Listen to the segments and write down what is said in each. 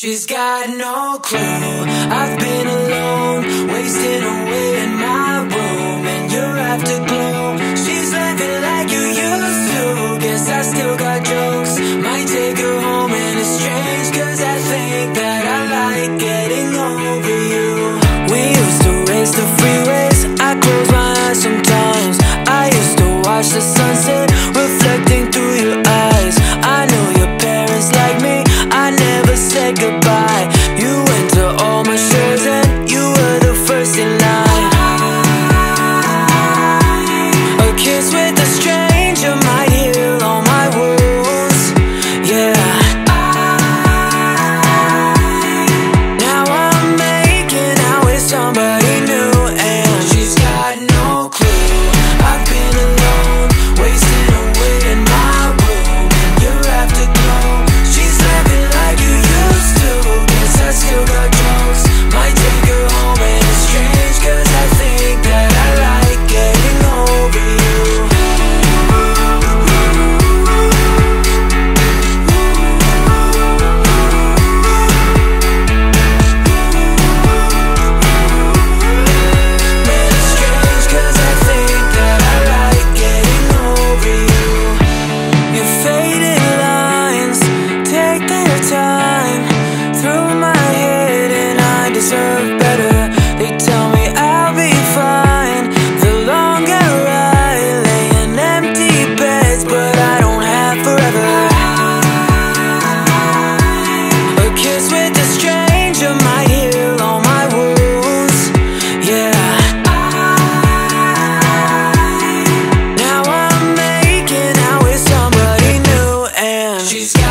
She's got no clue. I've been alone Wasting away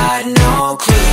got no clue.